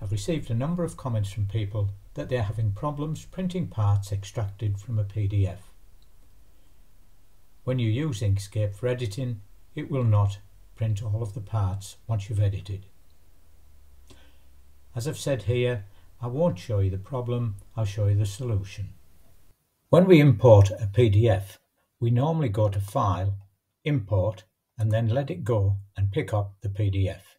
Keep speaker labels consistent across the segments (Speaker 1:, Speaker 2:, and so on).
Speaker 1: I've received a number of comments from people that they're having problems printing parts extracted from a PDF. When you use Inkscape for editing, it will not print all of the parts once you've edited. As I've said here, I won't show you the problem, I'll show you the solution. When we import a PDF, we normally go to File, Import, and then let it go and pick up the PDF.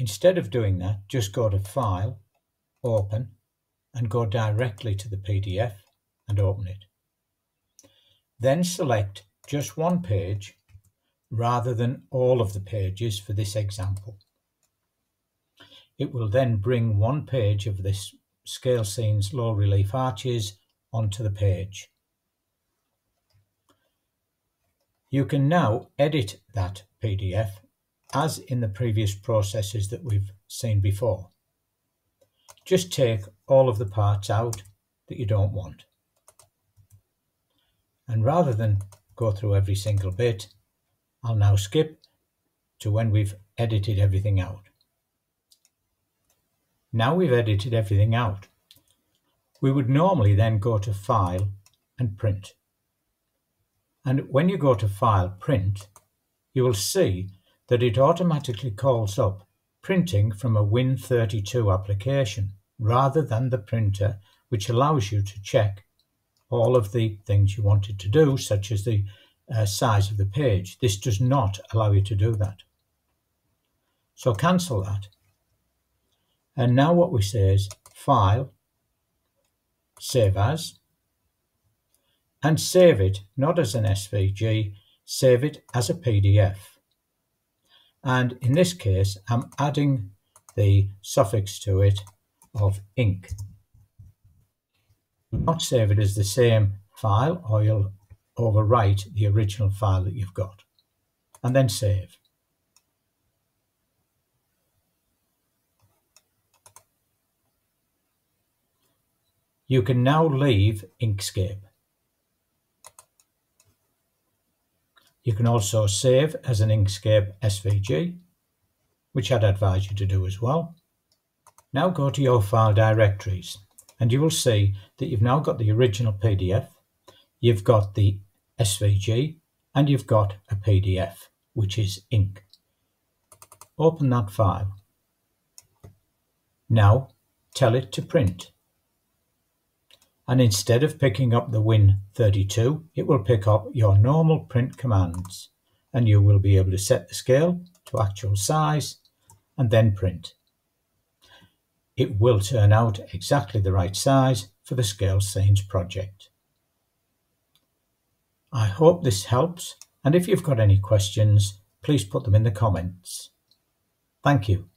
Speaker 1: Instead of doing that, just go to File, Open, and go directly to the PDF and open it. Then select just one page rather than all of the pages for this example. It will then bring one page of this Scalescenes Low Relief Arches onto the page. You can now edit that PDF as in the previous processes that we've seen before. Just take all of the parts out that you don't want. And rather than go through every single bit, I'll now skip to when we've edited everything out. Now we've edited everything out. We would normally then go to File and Print. And when you go to File, Print, you will see that it automatically calls up printing from a Win32 application rather than the printer, which allows you to check all of the things you wanted to do, such as the uh, size of the page. This does not allow you to do that. So cancel that. And now what we say is File, Save As, and save it not as an SVG, save it as a PDF. And in this case, I'm adding the suffix to it of ink. Do Not save it as the same file or you'll overwrite the original file that you've got. And then save. You can now leave Inkscape. You can also save as an Inkscape SVG, which I'd advise you to do as well. Now go to your file directories and you will see that you've now got the original PDF, you've got the SVG, and you've got a PDF, which is ink. Open that file. Now tell it to print and instead of picking up the Win32, it will pick up your normal print commands and you will be able to set the scale to actual size and then print. It will turn out exactly the right size for the Scalescenes project. I hope this helps and if you've got any questions, please put them in the comments. Thank you.